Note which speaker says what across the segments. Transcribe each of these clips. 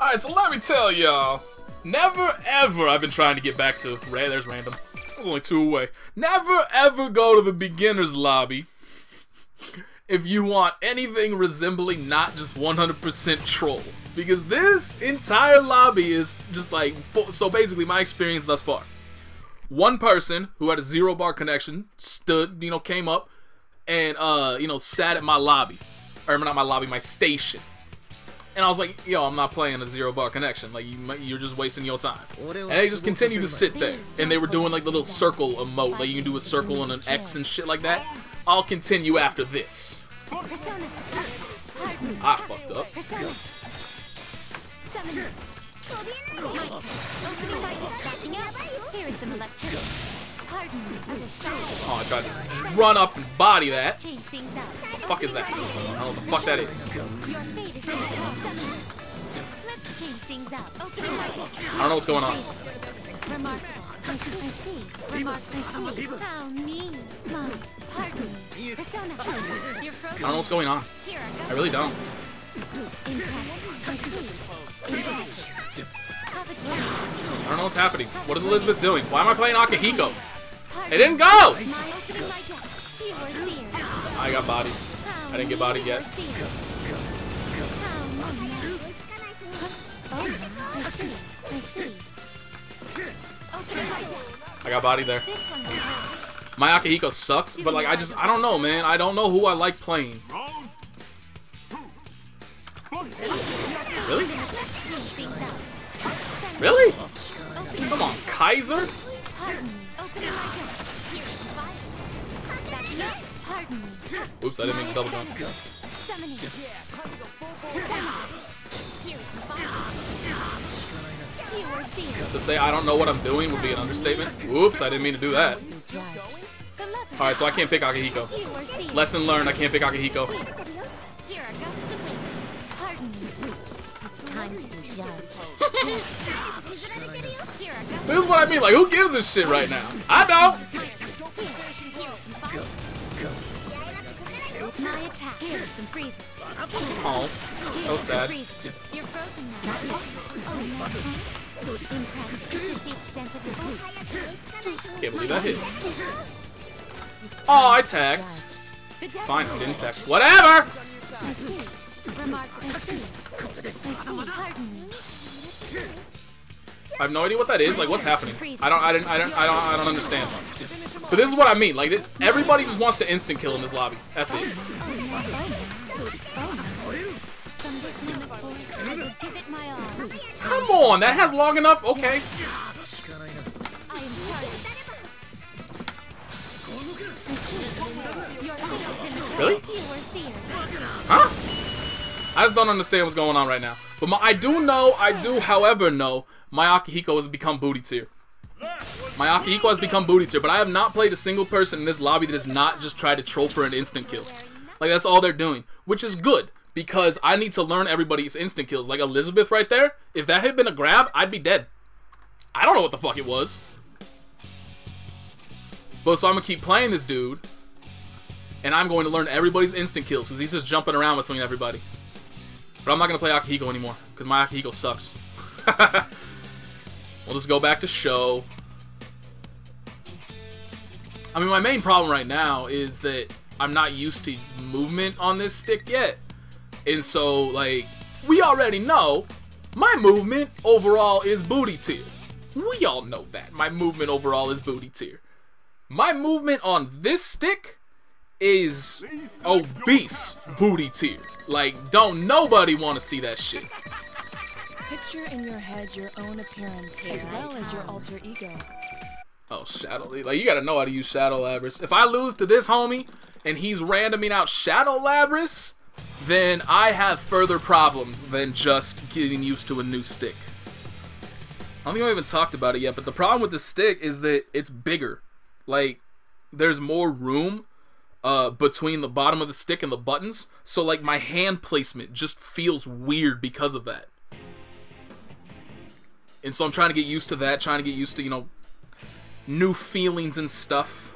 Speaker 1: Alright, so let me tell y'all. Never ever I've been trying to get back to. There's random. I was only two away. Never ever go to the beginner's lobby if you want anything resembling not just 100% troll. Because this entire lobby is just like, so basically my experience thus far. One person who had a zero bar connection stood, you know, came up and, uh, you know, sat at my lobby. Or not my lobby, my station. And I was like, yo, I'm not playing a zero bar connection. Like, you, you're just wasting your time. And they just continued to sit there. And they were doing like the little circle emote. Like, you can do a circle and an X and shit like that. I'll continue after this. I fucked up. Oh, I tried to run up and body that. What the fuck is that? I don't know what the fuck that is. I don't know what's going on. I see, I see. Remark, I see. How mean. Mom, pardon me. Persona. I don't know what's going on. I really don't. I don't know what's happening. What is Elizabeth doing? Why am I playing Akihiko? It didn't go! I got bodied. I didn't get bodied yet. I got body there. My Akihiko sucks, but like I just I don't know, man. I don't know who I like playing. Really? Really? Come on, Kaiser? Oops, I didn't mean to double jump. To say I don't know what I'm doing would be an understatement. Oops, I didn't mean to do that. Alright, so I can't pick Akihiko. Lesson learned, I can't pick Akihiko. this is what I mean, like, who gives a shit right now? I don't! Oh, that was sad. Can't believe that hit. Oh, I tagged. Fine, I didn't tag. Whatever! I have no idea what that is. Like, what's happening? I don't, I didn't, I don't, I don't, I don't understand. But this is what I mean. Like, everybody just wants to instant kill in this lobby. That's it. Come on, that has long enough. Okay. Really? Huh? I just don't understand what's going on right now. But my, I do know, I do, however, know my Akihiko has become booty tier. My Akihiko has become booty tier, but I have not played a single person in this lobby that has not just tried to troll for an instant kill. Like, that's all they're doing, which is good, because I need to learn everybody's instant kills. Like, Elizabeth right there, if that had been a grab, I'd be dead. I don't know what the fuck it was. But so I'm going to keep playing this dude, and I'm going to learn everybody's instant kills, because he's just jumping around between everybody. But I'm not going to play Akihiko anymore, because my Akihiko sucks. we'll just go back to Sho. I mean, my main problem right now is that I'm not used to movement on this stick yet. And so, like, we already know my movement overall is booty tier. We all know that. My movement overall is booty tier. My movement on this stick is obese booty tier. Like, don't nobody want to see that shit.
Speaker 2: Picture in your head your own appearance as well as your alter ego.
Speaker 1: Oh, Shadow. Like, you gotta know how to use Shadow Labrys. If I lose to this homie and he's randoming out Shadow Labrys, then I have further problems than just getting used to a new stick. I don't think I even talked about it yet, but the problem with the stick is that it's bigger. Like, there's more room uh, between the bottom of the stick and the buttons, so like my hand placement just feels weird because of that. And so I'm trying to get used to that, trying to get used to, you know, new feelings and stuff.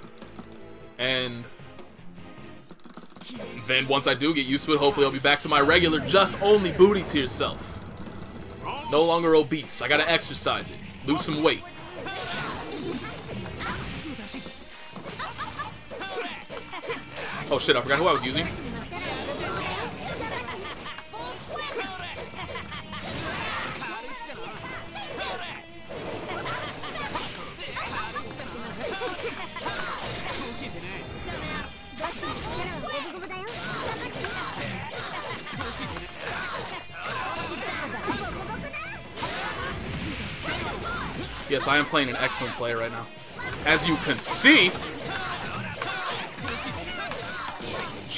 Speaker 1: And then once I do get used to it, hopefully I'll be back to my regular, just only booty to yourself. No longer obese. I gotta exercise it. Lose some weight. Oh shit, I forgot who I was using. Yes, I am playing an excellent player right now. As you can see...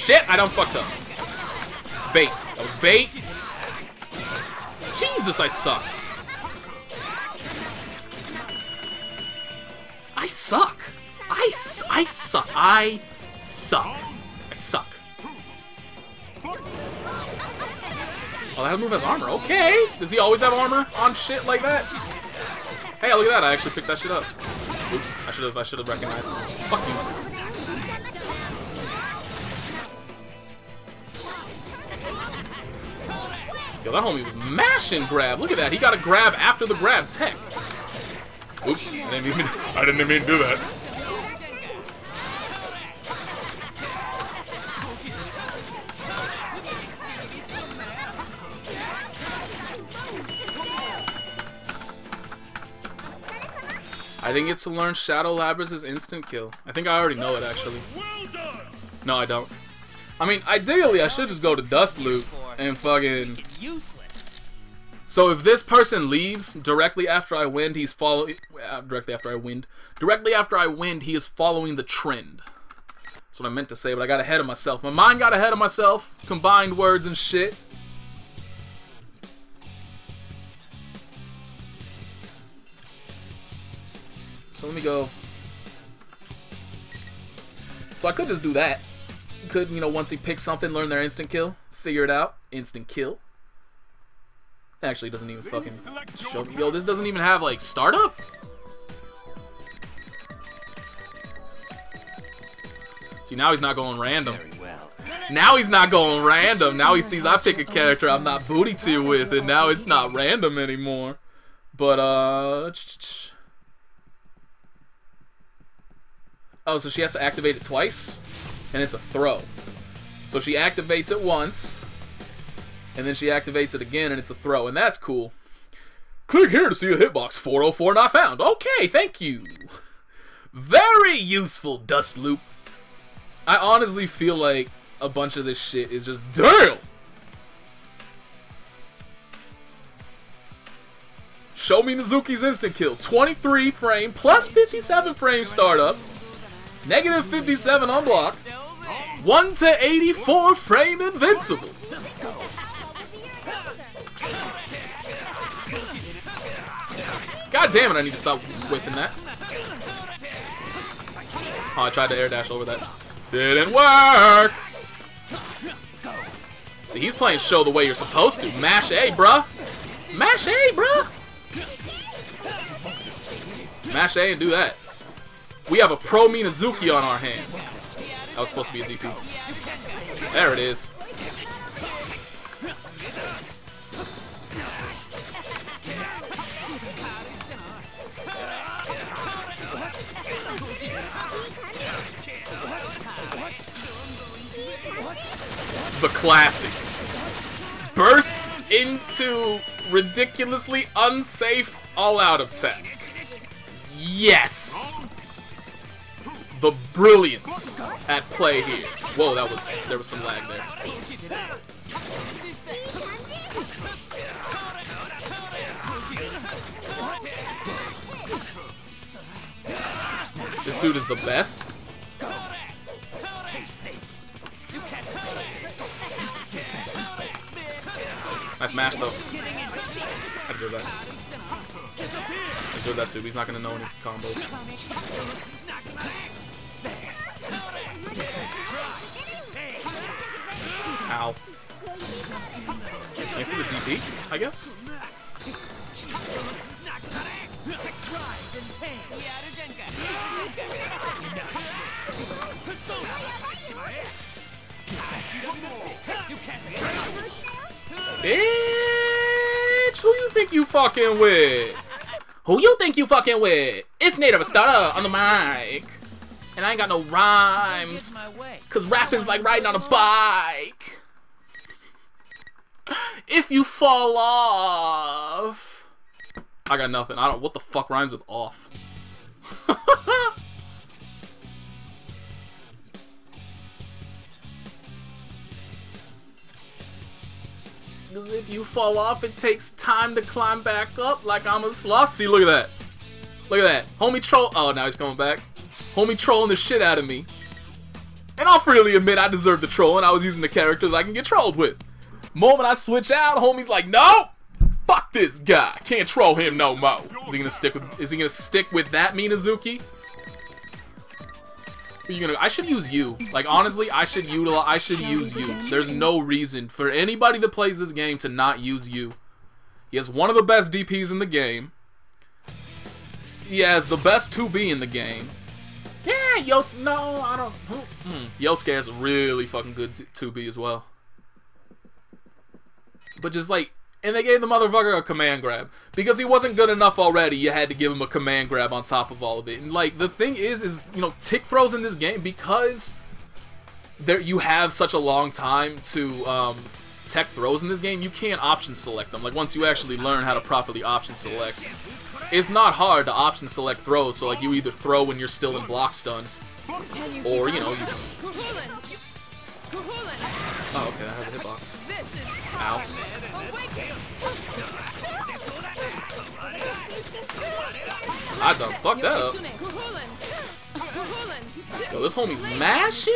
Speaker 1: Shit, I don't fucked up. Bait. That was bait. Jesus, I suck. I suck. I, I suck. I suck. I suck. Oh, that move has armor. Okay. Does he always have armor on shit like that? Hey, look at that! I actually picked that shit up. Oops, I should have I should have recognized. Fuck you. Yo, that homie was mashing grab. Look at that. He got a grab after the grab tech. Oops, I didn't even I didn't even do that. I didn't get to learn Shadow Labrys' instant kill. I think I already know it, actually. No, I don't. I mean, ideally, I should just go to Dustloop and fucking... Useless. So if this person leaves directly after I win, he's following... Uh, directly after I win. Directly after I win, he is following the trend. That's what I meant to say, but I got ahead of myself. My mind got ahead of myself. Combined words and shit. So let me go. So I could just do that. Could, you know, once he picks something, learn their instant kill. Figure it out. Instant kill. Actually, doesn't even fucking show me. Yo, this doesn't even have, like, startup? See, now he's not going random. Now he's not going random. Now he sees I pick a character I'm not booty to with, and now it's not random anymore. But, uh... Oh, so she has to activate it twice? And it's a throw. So she activates it once, and then she activates it again, and it's a throw, and that's cool. Click here to see a hitbox 404 not found. Okay, thank you. Very useful, Dustloop. I honestly feel like a bunch of this shit is just damn. Show me Nezuki's instant kill. 23 frame plus 57 frame startup. Negative 57 unblocked. 1 to 84 frame invincible. God damn it, I need to stop whiffing that. Oh, I tried to air dash over that. Didn't work! See, he's playing Sho the way you're supposed to. Mash A, bruh! Mash A, bruh! Mash A and do that. We have a pro Minazuki on our hands. That was supposed to be a DP. There it is. The classic. Burst into ridiculously unsafe all out of tech. Yes! The brilliance at play here. Whoa, that was there was some lag there. This dude is the best. Nice mash though. I deserve that. I deserve that too. He's not gonna know any combos. Ow. Thanks for the DP, I guess? Bitch, who you think you fucking with? Who you think you fucking with? It's Nate Aristata on the mic. And I ain't got no rhymes. Cause rapping's like riding on a bike. If you fall off. I got nothing. I don't what the fuck rhymes with off? Cause if you fall off, it takes time to climb back up like I'm a sloth. See, look at that. Look at that. Homie troll. Oh, now he's coming back. Homie trolling the shit out of me. And I'll freely admit I deserve the troll, and I was using the characters I can get trolled with. Moment I switch out, homie's like, no, fuck this guy. Can't troll him no more. Is he gonna stick with? Is he gonna stick with that Minazuki? Are you gonna? I should use you. Like honestly, I should utilize. I should use you. There's no reason for anybody that plays this game to not use you. He has one of the best DPs in the game. He has the best 2B in the game. Yeah, Yos. No, I don't. Mm, Yosuke a really fucking good 2B as well. But just like, and they gave the motherfucker a command grab because he wasn't good enough already. You had to give him a command grab on top of all of it. And like, the thing is, is you know, tick throws in this game because there you have such a long time to um, tech throws in this game. You can't option select them. Like once you actually learn how to properly option select, it's not hard to option select throws. So like, you either throw when you're still in block stun, or you know, you just. Oh, okay, that has a hitbox. Ow. I done fucked that up. Yo, this homie's mashing?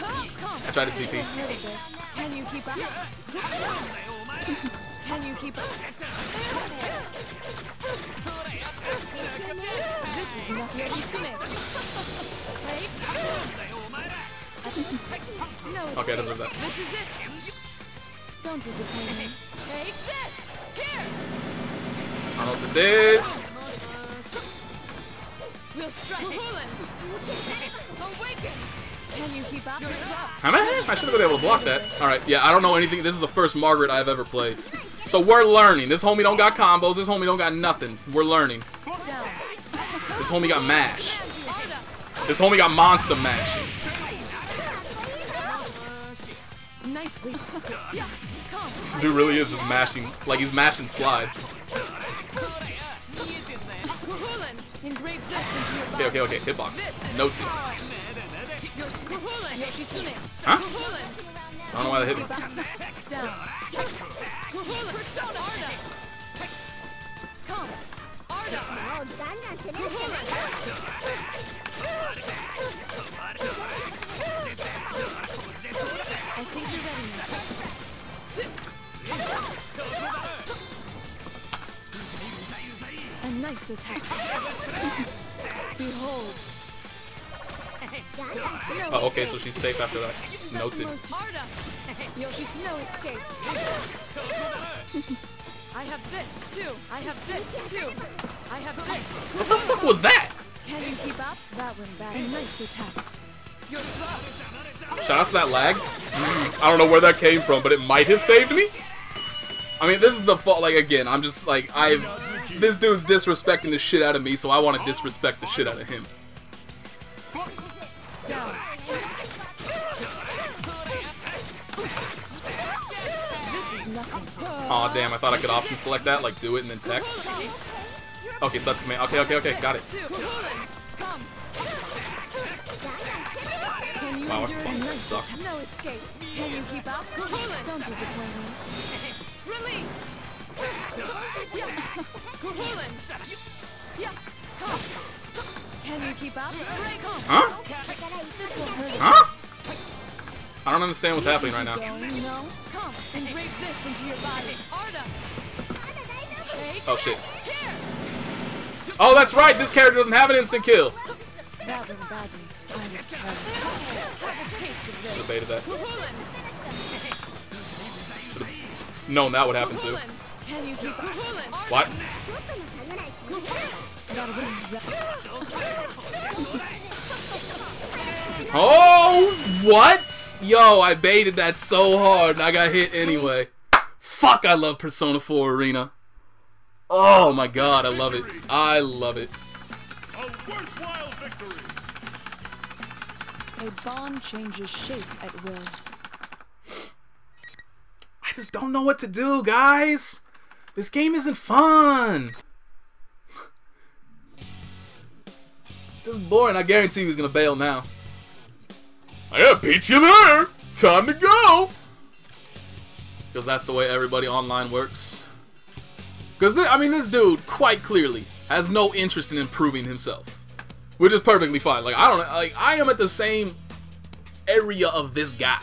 Speaker 1: I tried to TP.
Speaker 2: Can you keep up? Can you keep up? is not Yorishune. Take. No
Speaker 1: Okay, I deserve that.
Speaker 2: This is it. Don't disappoint me. Take this. Here.
Speaker 1: I don't know what this is.
Speaker 2: We'll strike. Awaken. Can you keep up? You're slow.
Speaker 1: How am I? I should have been able to block that. Alright, yeah, I don't know anything. This is the first Margaret I've ever played. So we're learning. This homie don't got combos. This homie don't got nothing. We're learning.
Speaker 2: Down.
Speaker 1: This homie got mash. This homie got monster mashing.
Speaker 2: Nicely.
Speaker 1: This dude really is just mashing. Like he's mashing slide.
Speaker 2: Cu Chulainn. Engrave this into your
Speaker 1: Okay, okay, okay. Hitbox.
Speaker 2: Your Cu Chulainn.
Speaker 1: Huh? I don't know why that hit me.
Speaker 2: Arda. Cu Chulainn. I think you're ready now. Sit. A nice attack. Behold.
Speaker 1: Oh, okay, so she's safe after that. Noted.
Speaker 2: Yoshi's no escape. I have this too. I have this too. I have this.
Speaker 1: What the fuck was that?
Speaker 2: Can you keep up? That went bad. A nice attack. You're slow.
Speaker 1: Shout out to that lag. I don't know where that came from, but it might have saved me. I mean, this is the fault. Like again, I'm just like I've. This dude's disrespecting the shit out of me, so I want to disrespect the shit out of him.
Speaker 2: Is
Speaker 1: damn! I thought I could option select that, like do it and then text. Okay, so that's command. Okay, okay, okay, got it. Wow, I fucking suck.
Speaker 2: Can you? Don't?
Speaker 1: Huh? Huh? I don't understand what's happening right now.
Speaker 2: Going, no. Come. Engrave this into your body. Arda. Take.
Speaker 1: Oh shit.
Speaker 2: Here.
Speaker 1: Oh, that's right. This character doesn't have an instant kill.
Speaker 2: That went badly. I was carried. Have a taste of
Speaker 1: Should have baited that.
Speaker 2: Cu Chulainn.
Speaker 1: Should have known that would happen too.
Speaker 2: Can you keep.
Speaker 1: What?
Speaker 2: Gotta win that.
Speaker 1: Oh, what? Yo, I baited that so hard and I got hit anyway. Fuck, I love Persona 4 Arena. Oh my god, I love it. I love it.
Speaker 3: A worthwhile victory.
Speaker 2: A bomb changes shape at will.
Speaker 1: I just don't know what to do, guys. This game isn't fun. It's just boring. I guarantee he's gonna bail now. I gotta beat you there. Time to go. Because that's the way everybody online works. Because, I mean, this dude, quite clearly, has no interest in improving himself. Which is perfectly fine. Like, I don't like, I am at the same area of this guy.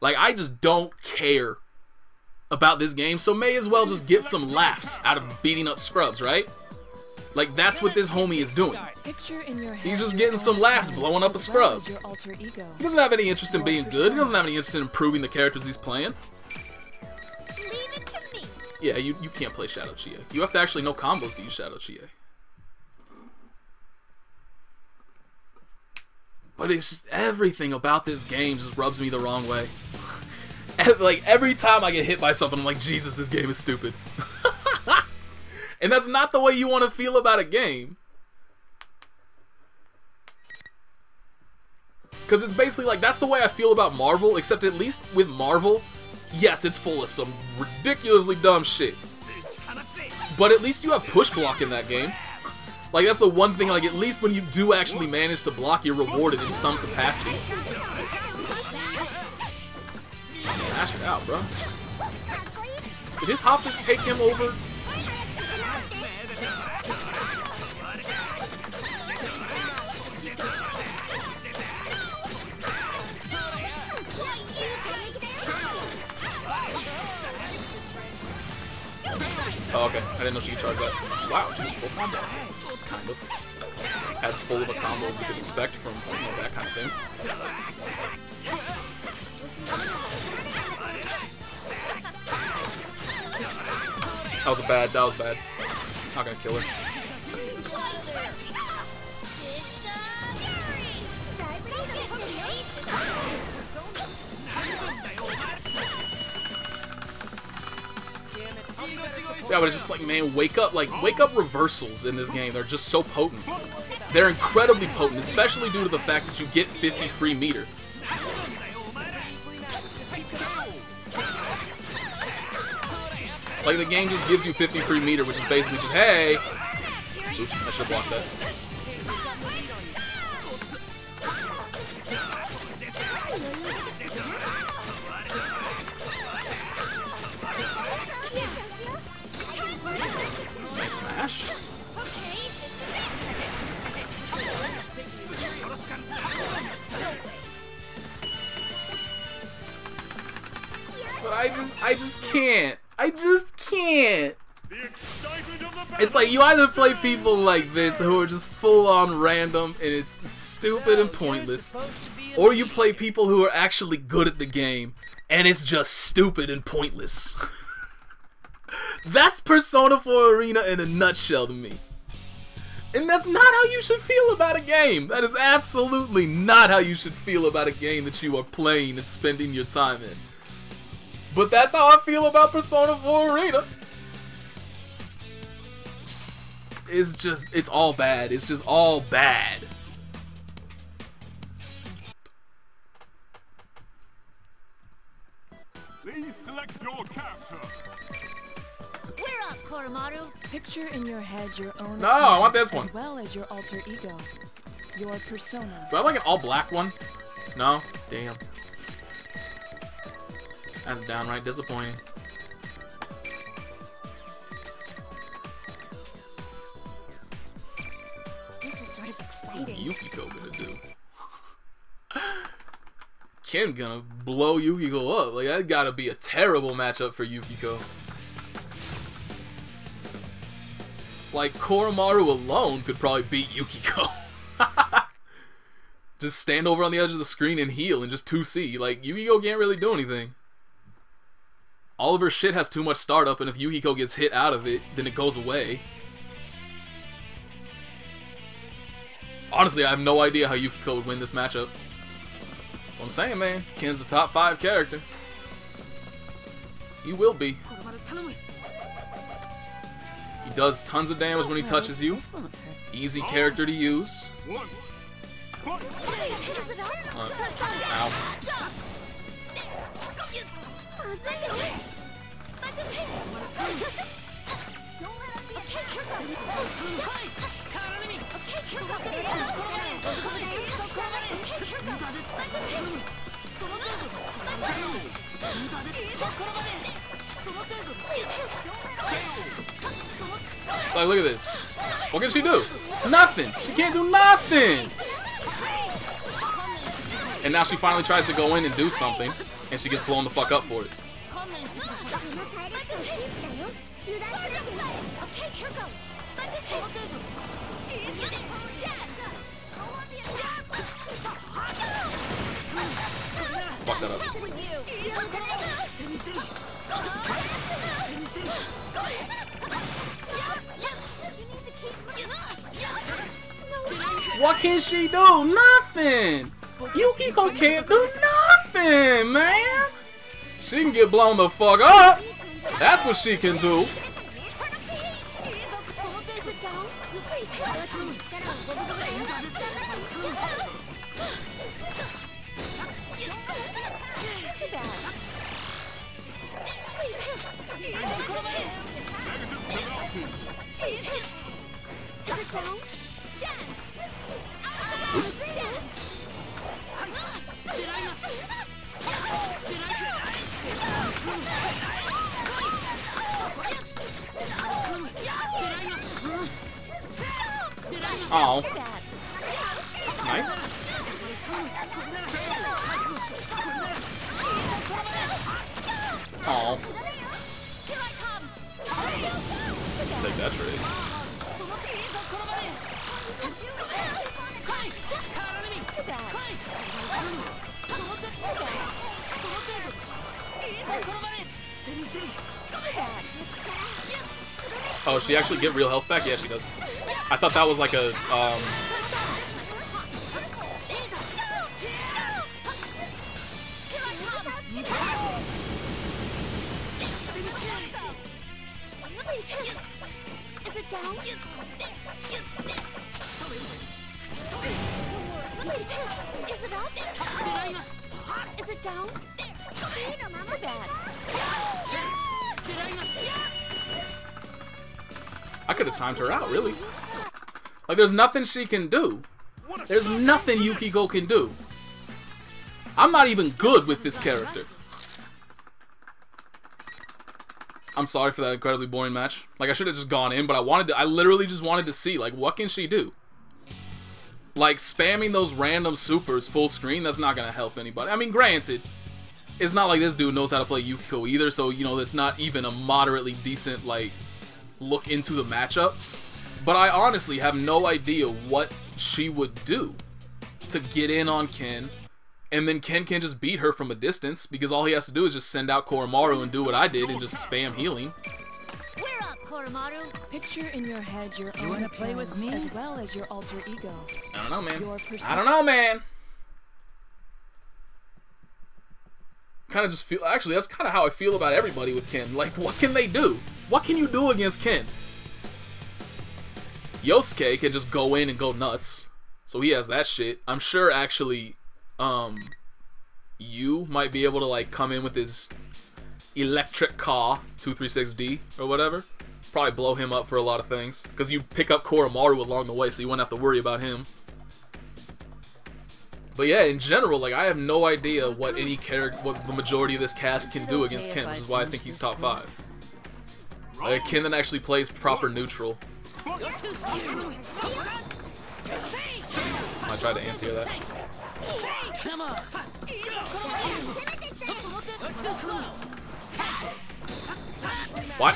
Speaker 1: Like, I just don't care about this game, so may as well just get some laughs out of beating up scrubs, right? Like, that's what this homie is doing. He's just getting some laughs, blowing up a scrub. He doesn't have any interest in being good. He doesn't have any interest in improving the characters he's playing. Yeah, you, you can't play Shadow Chie. You have to actually know combos to use Shadow Chie. But it's just everything about this game just rubs me the wrong way. Like every time I get hit by something, I'm like, Jesus, this game is stupid. and that's not the way you want to feel about a game. Because it's basically like, that's the way I feel about Marvel, except at least with Marvel, yes, it's full of some ridiculously dumb shit. But at least you have push block in that game. Like, that's the one thing, like, at least when you do actually manage to block, you're rewarded in some capacity. Smash it out, bro. Did his hop just take him over? Oh, okay. I didn't know she could charge that. Wow, she just full combo. Kind of. As full of a combo as you could expect from, you know, that kind of thing. That was a bad, that was bad. Not gonna kill her. Yeah, but it's just like, man, wake up, like, wake up reversals in this game. They're just so potent. They're incredibly potent, especially due to the fact that you get 50 free meter. Like, the game just gives you 50 free meter, which is basically just, hey! Oops, I should have blocked that. You play people like this who are just full on random and it's stupid and pointless, or you play people who are actually good at the game and it's just stupid and pointless. that's Persona 4 Arena in a nutshell to me. And that's not how you should feel about a game. That is absolutely not how you should feel about a game that you are playing and spending your time in. But that's how I feel about Persona 4 Arena. It's just, it's all bad. It's just all bad.
Speaker 3: Please select your character.
Speaker 4: We're up, Koromaru.
Speaker 2: Picture in your head your own
Speaker 1: No, I want this one.
Speaker 2: as well as your alter ego. Your persona.
Speaker 1: Do I have like an all black one? No? Damn. That's downright disappointing. What's. Yukiko gonna do? Ken gonna blow Yukiko up. Like that gotta be a terrible matchup for Yukiko. Like Koromaru alone could probably beat Yukiko. just stand over on the edge of the screen and heal and just 2C. Like Yukiko can't really do anything. All of her shit has too much startup, and if Yukiko gets hit out of it, then it goes away. Honestly, I have no idea how Yukiko would win this matchup. So I'm saying, man, Ken's the top five character. He will be. He does tons of damage when he touches you. Easy character to use. Uh, ow. It's like, look at this. What can she do? Nothing. She can't do nothing. And now she finally tries to go in and do something, and she gets blown the fuck up for it. Fuck that up. What can she do? Nothing. Yukiko can't do nothing, man. She can get blown the fuck up. That's what she can do. Oh, she actually get real health back? Yeah, she does. I thought that was like a um.
Speaker 4: Is it down? Please hit. Is it up? Is it down? Too bad.
Speaker 1: I could have timed her out, really. Like, there's nothing she can do. There's nothing Yukiko can do. I'm not even good with this character. I'm sorry for that incredibly boring match. Like, I should have just gone in, but I wanted to, I literally just wanted to see, like, what can she do? Like, spamming those random supers full screen, that's not gonna help anybody. I mean, granted, it's not like this dude knows how to play Yukiko either, so, you know, it's not even a moderately decent, like, look into the matchup. But I honestly have no idea what she would do to get in on Ken. And then Ken can just beat her from a distance because all he has to do is just send out Koromaru and do what I did and just spam healing.
Speaker 4: We're up, Koromaru.
Speaker 2: Picture in your head your own
Speaker 5: wanna play with me?
Speaker 2: as well as your alter ego.
Speaker 1: I don't know, man. I don't know, man. Kind of just feel. Actually, that's kind of how I feel about everybody with Ken. Like, what can they do? What can you do against Ken? Yosuke can just go in and go nuts. So he has that shit. I'm sure, actually, um, you might be able to, like, come in with his electric car 236D or whatever. Probably blow him up for a lot of things. Because you pick up Koromaru along the way, so you wouldn't have to worry about him. But yeah, in general, like I have no idea what any character, what the majority of this cast can do against Ken, which is why I think he's top five. Like Ken then actually plays proper neutral. I tried to answer that.
Speaker 5: Come on.
Speaker 1: What?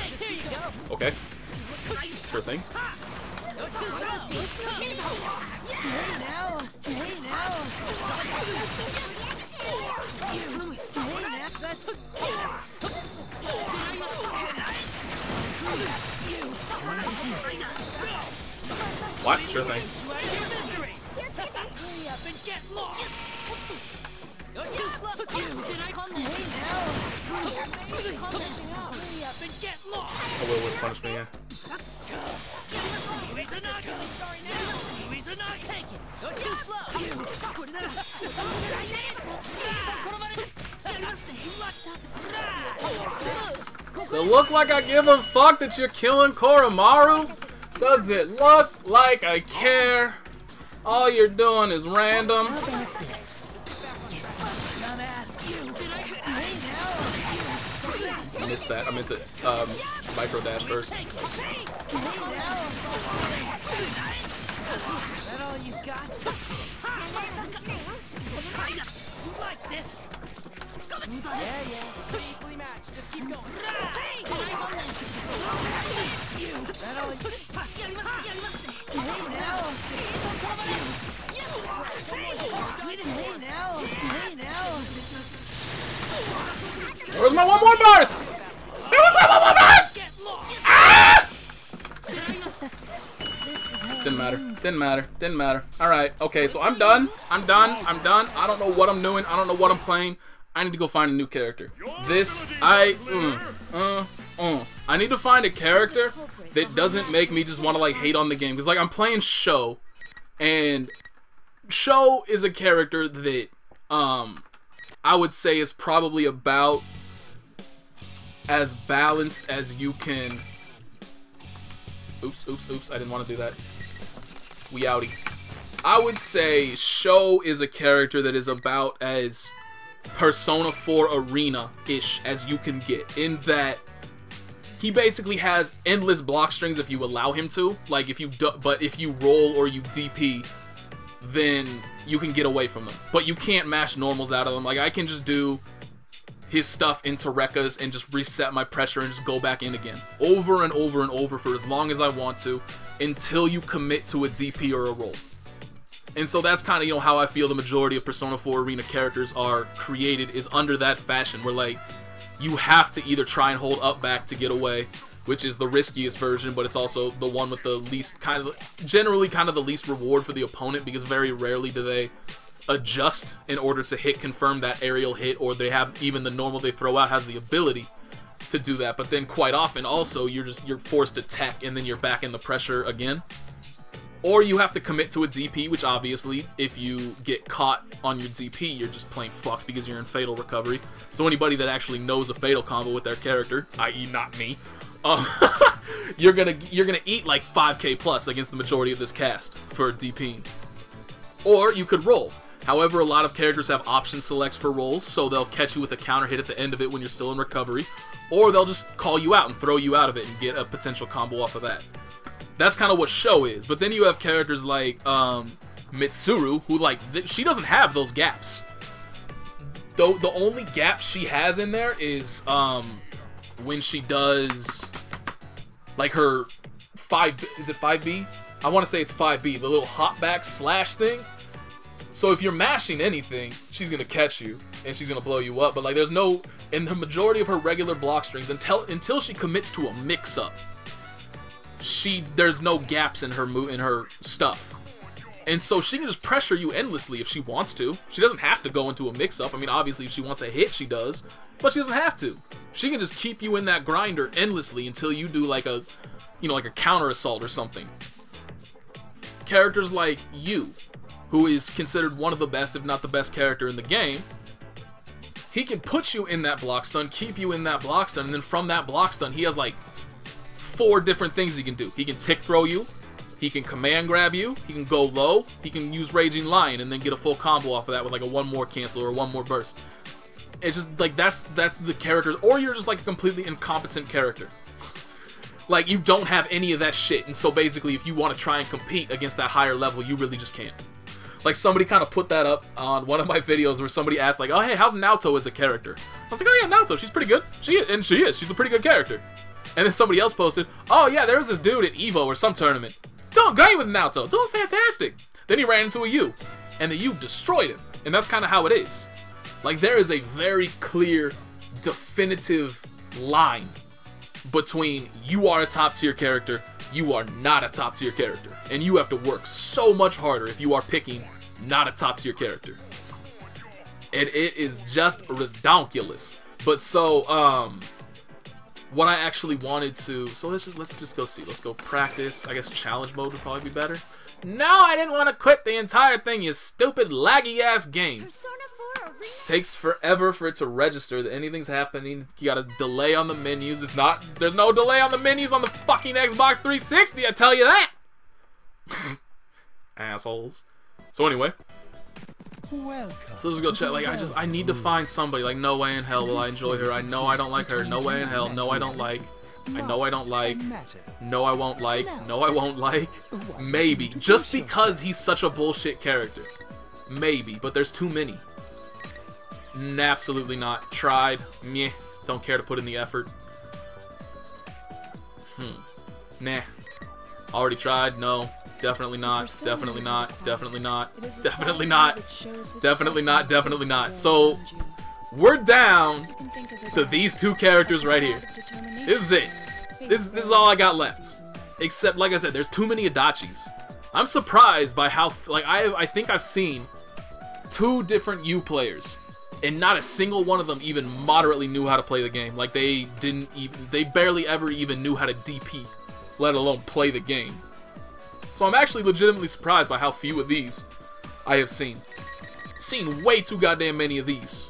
Speaker 1: Okay. Sure thing. What? Sure thing.
Speaker 5: Hurry up and get lost. You're too slow. Did I come Hey now. Hurry up and get lost.
Speaker 1: Oh, wait, wait, punish me, yeah.
Speaker 5: Take it. You're too slow. You.
Speaker 1: Does it look like I give a fuck that you're killing Koromaru? Does it look like I care? All you're doing is random. I missed that. I meant to um, micro dash first. Where's my one more burst? There was my one more burst! Ah! Didn't matter. Didn't matter. Didn't matter. Alright, okay, so I'm done. I'm done. I'm done. I don't know what I'm doing. I don't know what I'm playing. I need to go find a new character. This, I, mm, uh, uh. I need to find a character that doesn't make me just want to, like, hate on the game. Because, like, I'm playing Sho, and Sho is a character that, um, I would say is probably about as balanced as you can. Oops, oops, oops, I didn't want to do that. We outie. I would say Sho is a character that is about as Persona 4 Arena-ish as you can get, in that he basically has endless block strings if you allow him to. Like if you but if you roll or you DP, then you can get away from them. But you can't mash normals out of them. Like I can just do his stuff into Rekkas and just reset my pressure and just go back in again. Over and over and over for as long as I want to until you commit to a DP or a roll. And so that's kind of, you know, how I feel the majority of Persona 4 Arena characters are created is under that fashion where like you have to either try and hold up back to get away, which is the riskiest version, but it's also the one with the least kind of generally kind of the least reward for the opponent because very rarely do they adjust in order to hit confirm that aerial hit or they have even the normal they throw out has the ability to do that. But then quite often also you're just you're forced to tech and then you're back in the pressure again or you have to commit to a DP which obviously if you get caught on your DP you're just plain fucked because you're in fatal recovery so anybody that actually knows a fatal combo with their character i.e. not me um, you're gonna you're gonna eat like 5k plus against the majority of this cast for DPing or you could roll However, a lot of characters have option selects for rolls, so they'll catch you with a counter hit at the end of it when you're still in recovery, or they'll just call you out and throw you out of it and get a potential combo off of that. That's kind of what Sho is. But then you have characters like um, Mitsuru, who like she doesn't have those gaps. Though the only gap she has in there is um, when she does like her five. Is it five B? I want to say it's five B. The little hop back slash thing so if you're mashing anything, she's gonna catch you and she's gonna blow you up. But like, there's no in the majority of her regular block strings until until she commits to a mix-up. She there's no gaps in her mo in her stuff, and so she can just pressure you endlessly if she wants to. She doesn't have to go into a mix-up. I mean, obviously, if she wants a hit, she does, but she doesn't have to. She can just keep you in that grinder endlessly until you do like a, you know, like a counter assault or something. Characters like Yu, who is considered one of the best, if not the best character in the game, he can put you in that block stun, keep you in that block stun, and then from that block stun, he has like four different things he can do. He can tick throw you, he can command grab you, he can go low, he can use Raging Lion and then get a full combo off of that with like a one more cancel or one more burst. It's just like that's that's the characters, or you're just like a completely incompetent character. like you don't have any of that shit, and so basically, if you want to try and compete against that higher level, you really just can't. Like somebody kind of put that up on one of my videos where somebody asked like, "Oh hey, how's Naoto as a character?" I was like, "Oh yeah, Naoto, she's pretty good. She is, and she is. She's a pretty good character." And then somebody else posted, "Oh yeah, there was this dude at Evo or some tournament, doing great with Naoto, doing fantastic." Then he ran into a Yu, and the Yu destroyed him. And that's kind of how it is. Like there is a very clear, definitive line between you are a top tier character, you are not a top tier character, and you have to work so much harder if you are picking not a top tier character. And it is just ridiculous. But so, um, what I actually wanted to. So let's just let's just go see. Let's go practice. I guess challenge mode would probably be better. No, I didn't want to quit the entire thing. You stupid laggy ass game.
Speaker 4: Persona 4 Arena.
Speaker 1: Takes forever for it to register that anything's happening. You got a delay on the menus. It's not. There's no delay on the menus on the fucking Xbox 360. I tell you that. Assholes. So anyway,
Speaker 3: Welcome.
Speaker 1: so let's go check. Like I just I need to find somebody. Like no way in hell will I enjoy her. I know I don't like her. No way in hell. No I don't like. I know I don't like. No, I won't like. No, I won't like. Maybe. Just because he's such a bullshit character. Maybe. But there's too many. Absolutely not. Tried. Meh. Don't care to put in the effort. Hmm. Nah. Already tried. No. Definitely not. Definitely not. Definitely not.
Speaker 2: It is a
Speaker 1: Definitely not.
Speaker 2: that shows its
Speaker 1: Definitely not. Definitely not. So, we're down
Speaker 2: You can think of it
Speaker 1: to these two characters right here. This is it. This this is all I got left. Except, like I said, there's too many Adachis. I'm surprised by how like I I think I've seen two different Yu players, and not a single one of them even moderately knew how to play the game. Like they didn't even they barely ever even knew how to DP, let alone play the game. So I'm actually legitimately surprised by how few of these I have seen. Seen way too goddamn many of these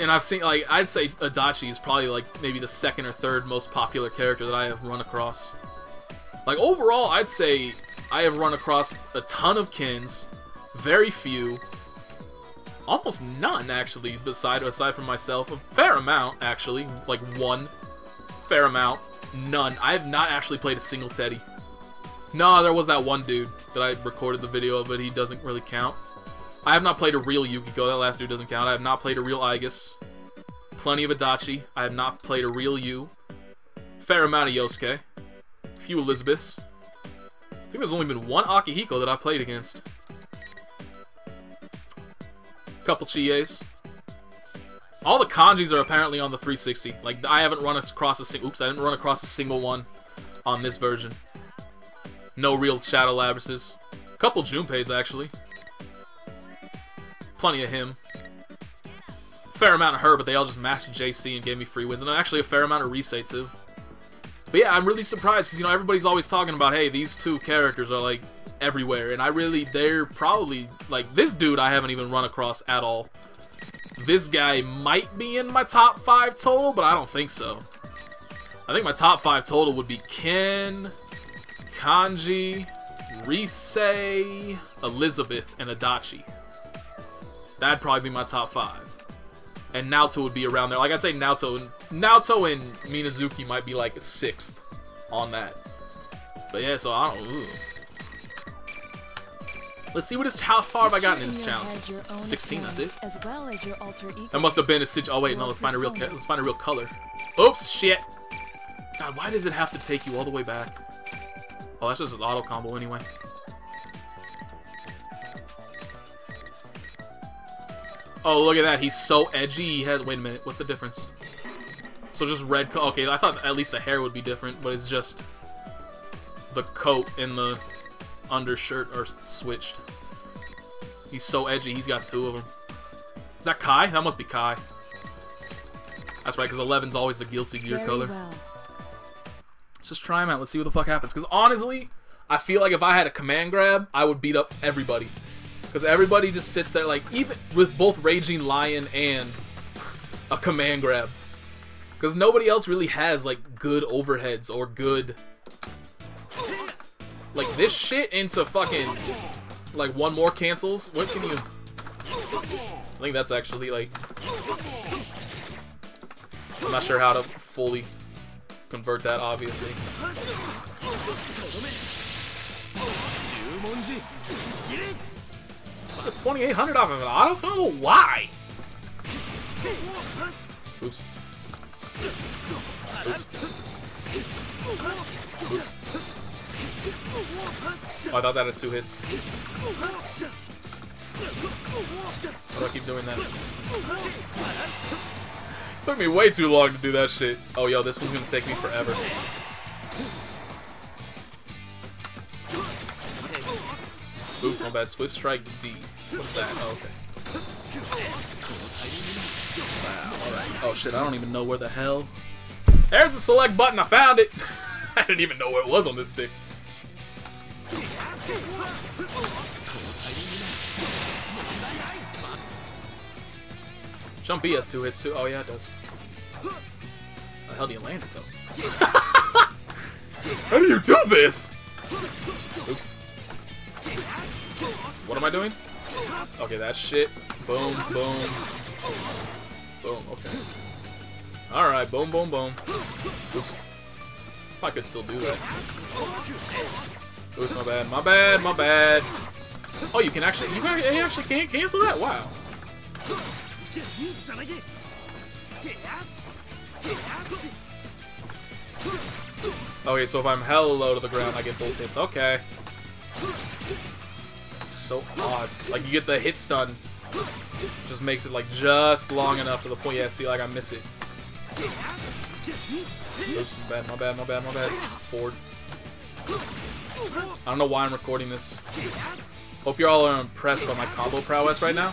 Speaker 1: and I've seen like I'd say Adachi is probably like maybe the second or third most popular character that I have run across. Like overall, I'd say I have run across a ton of kins, very few, almost none actually. Beside aside from myself, a fair amount actually, like one, fair amount, none. I have not actually played a single Teddie. No, there was that one dude that I recorded the video of, but he doesn't really count. I have not played a real Yukiko. That last dude doesn't count. I have not played a real Aigis. Plenty of Adachi. I have not played a real Yu. Fair amount of Yosuke. Few Elizabeths. I think there's only been one Akihiko that I played against. Couple Chies. All the kanjis are apparently on the 360. Like I haven't run across a single. Oops, I didn't run across a single one on this version. No real Shadow Labryses. Couple Junpeis actually. Plenty of him. Fair amount of her, but they all just matched JC and gave me free wins. And actually a fair amount of Rise too. But yeah, I'm really surprised because you know everybody's always talking about, hey, these two characters are like everywhere, and I really they're probably like this dude I haven't even run across at all. This guy might be in my top five total, but I don't think so. I think my top five total would be Ken, Kanji, Rise, Elizabeth, and Adachi. That'd probably be my top five. And Naoto would be around there. Like I'd say Naoto and Naoto and Minazuki might be like a sixth on that. But yeah, so I don't ooh. Let's see what is how far have I gotten in this challenge?
Speaker 2: has your own
Speaker 1: 16, that's it.
Speaker 2: As well as your alter ego.
Speaker 1: That must have been a situ- Oh wait, no, let's find a real let's find a real color. Oops, shit. God, why does it have to take you all the way back? Oh, that's just an auto combo anyway. Oh, look at that. He's so edgy. He has. Wait a minute. What's the difference? So just red. Okay, I thought at least the hair would be different, but it's just the coat and the undershirt are switched. He's so edgy. He's got two of them. Is that Kai? That must be Kai. That's right, because 11's always the guilty gear
Speaker 2: Very
Speaker 1: color.
Speaker 2: well.
Speaker 1: Let's just try him out. Let's see what the fuck happens. Because honestly, I feel like if I had a command grab, I would beat up everybody. Because everybody just sits there, like, even with both Raging Lion and a command grab. Because nobody else really has, like, good overheads or good. Like, this shit into fucking. Like, one more cancels. What can you. I think that's actually, like. I'm not sure how to fully convert that, obviously. That's 2800 off of an auto combo? Why? Oops. Oops. Oops. Oh, I thought that had two hits. Why do I keep doing that? Took me way too long to do that shit. Oh, yo, this one's gonna take me forever. Oof, my bad. Swift Strike D. What's that? Oh, okay. Wow, alright. Oh shit, I don't even know where the hell. There's the select button, I found it! I didn't even know where it was on this stick. Jump B has two hits too. Oh yeah, it does. Oh, How the hell do you land it though? How do you do this? Oops. What am I doing? Okay, that shit. Boom, boom. Boom, okay. Alright, boom, boom, boom. Oops. I could still do that. Oops, my bad, my bad, my bad. Oh, you can actually, you, you actually can't cancel that? Wow. Okay, so if I'm hella low to the ground, I get both hits. Okay. It's so odd. Like, you get the hit stun. Just makes it, like, just long enough to the point, yeah, see, like, I miss it. Oops, my bad, my bad, my bad, my bad. It's forward. I don't know why I'm recording this. Hope you all are impressed by my combo prowess right now.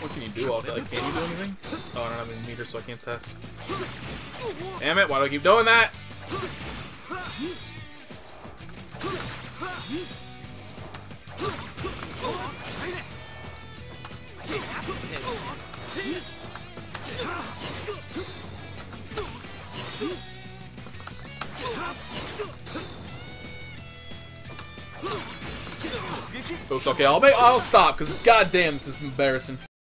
Speaker 1: What can you do all? Like, can you do anything? Oh, I don't have any meter, so I can't test. Damn it, why do I keep doing that? Oops, okay, I'll make, I'll stop, because goddamn, this is embarrassing.